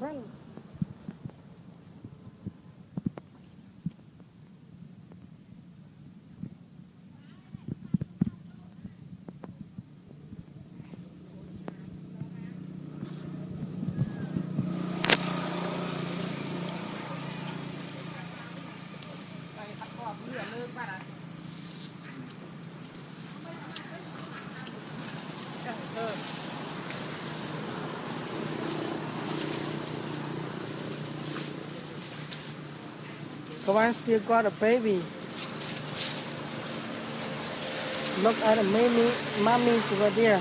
ไรไปตักกอบเลือดเลิกป่ะน Kawan still got a baby. Look at the mommy, mommy's over there.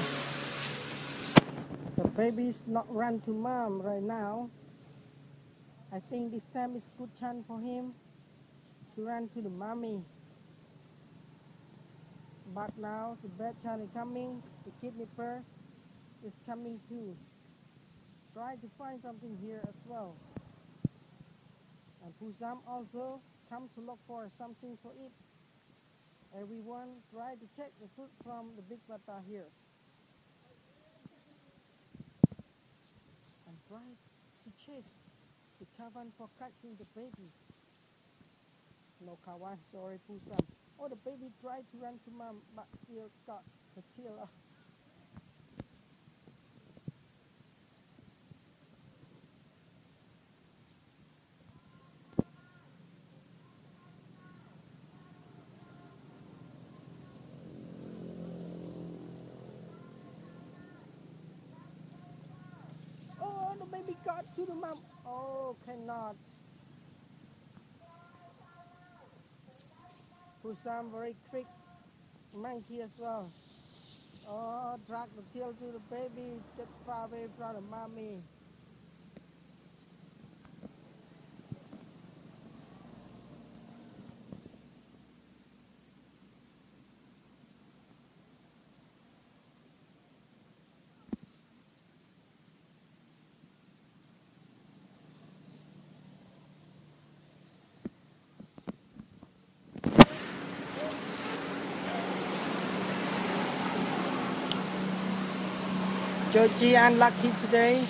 The baby's not run to mom right now. I think this time is good chance for him to run to the mommy. But now the bad chance is coming. The kidnapper is coming too. Try to find something here as well. And Pusam also come to look for something to eat. Everyone try to take the food from the big bata here. And try to chase the kawan for catching the baby. No kawan, sorry Pusam. Oh, the baby tried to run to mom, but still got the tail baby got to the mom. Oh, cannot. Pusam very quick monkey as well. Oh, drag the tail to the baby, get far away from the mommy. Georgie unlucky today.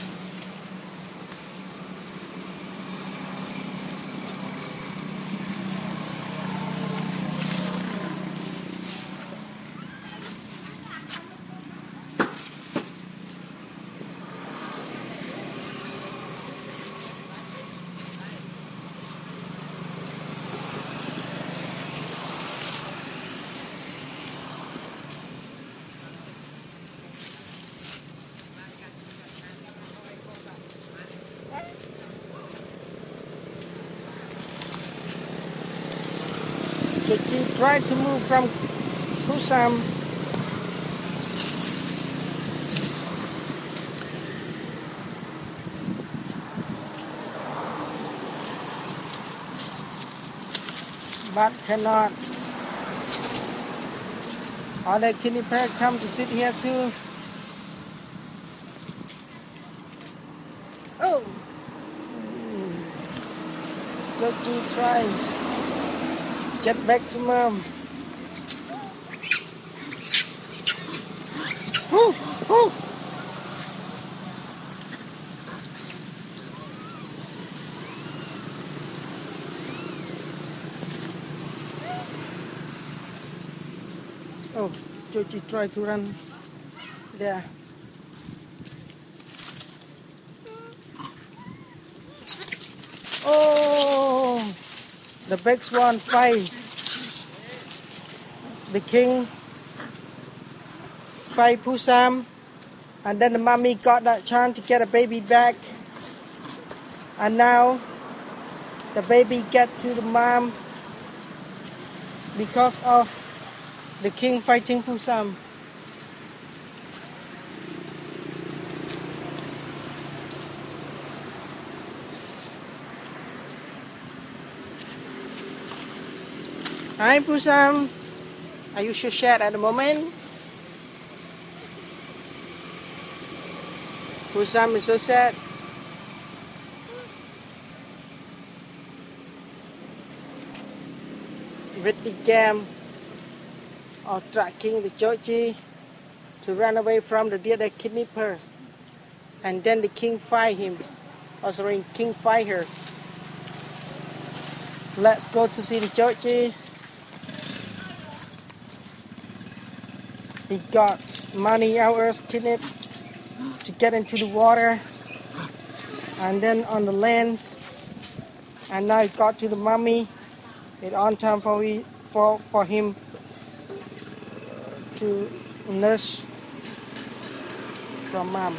Georgie tried to move from Pusam. But cannot. Other kidney parrot come to sit here too. Oh! Georgie try get back to mom. Woo, woo. Oh, Georgie tried to run there. Oh, the big swan fight. The king fight Pusam, and then the mommy got that chance to get a baby back, and now the baby get to the mom because of the king fighting Pusam. Hi Pusam, are you so sad at the moment? Pusam is so sad. With the game of tracking the Georgie to run away from the deer that kidnapper. And then the king fight him. Oh, also in King Fire. Her. Let's go to see the Georgie. He got many hours kidnapped to get into the water and then on the land and now he got to the mummy it's on time for, we, for, for him to nurse from mom.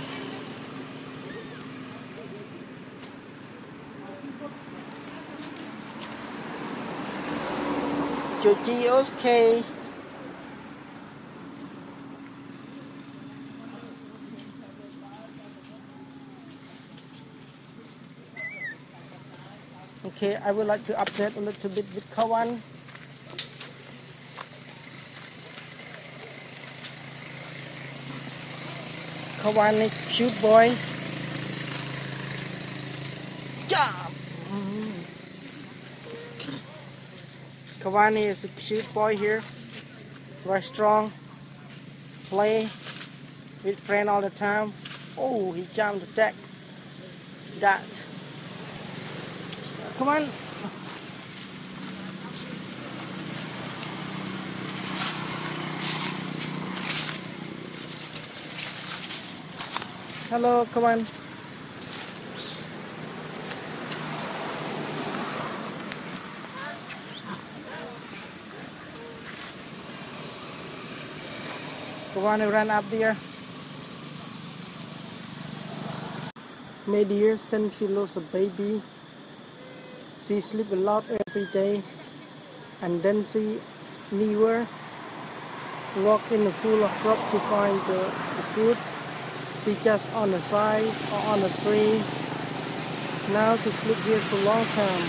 Georgie, okay. Okay, I would like to update a little bit with Kawan. Kawan is cute boy. Yeah. Kawani is a cute boy here. Very strong. Play with friend all the time. Oh, he jumped the deck. That. Come on. Hello, come on. Come on, run up there. Made years since she lost a baby. She sleep a lot every day, and then she never walk in the full of crop to find the, the food. She just on the side or on the tree. Now she sleep here for a long time.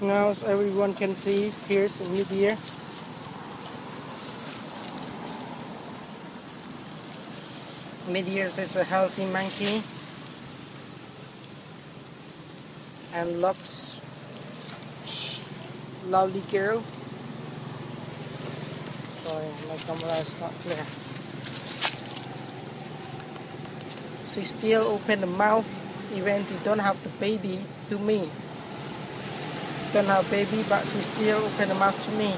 Now as everyone can see, here's a new deer. Mid-years is a healthy monkey and looks lovely girl. Sorry, my camera is not clear. She still open the mouth even she don't have the baby to me. Don't have baby but she still open the mouth to me.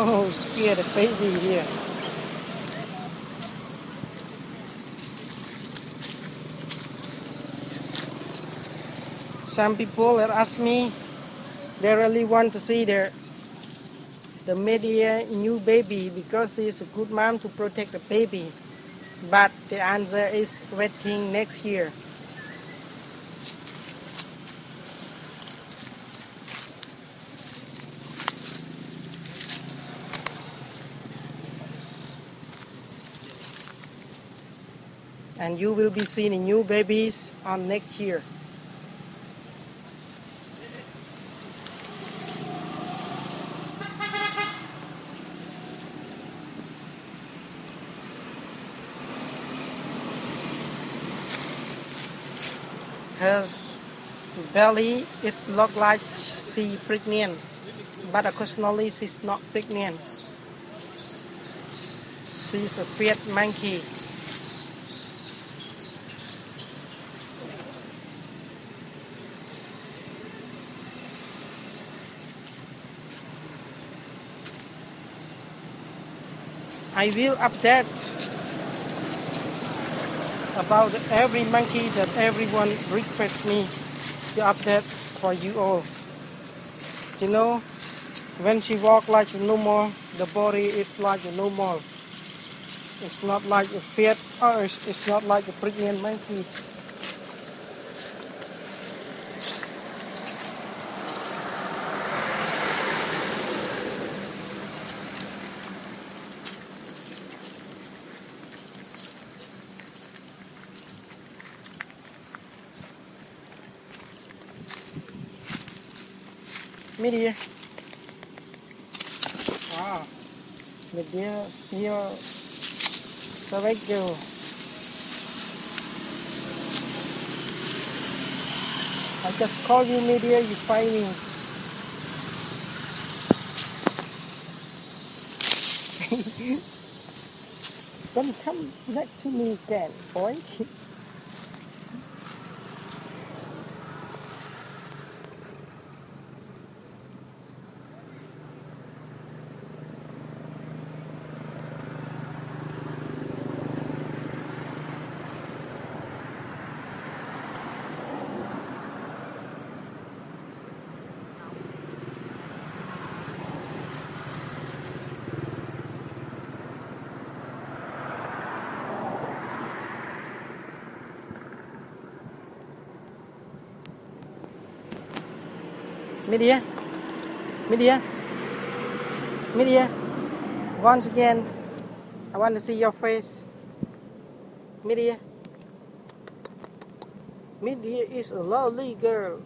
Oh, scared a baby here. Some people asked me, they really want to see their the media new baby because she's a good mom to protect the baby. But the answer is waiting next year. And you will be seeing new babies on next year. His belly, it look like she pregnant, but occasionally she's not pregnant. She's a fat monkey. I will update about every monkey that everyone requests me to update for you all. You know, when she walk like a normal, the body is like a normal. It's not like a fat, or it's not like a pregnant monkey. Media. Wow. Media still select you. I just call you media, you find me. Don't come back to me again, boy. Media, media, media. Once again, I want to see your face. Media. Media is a lovely girl.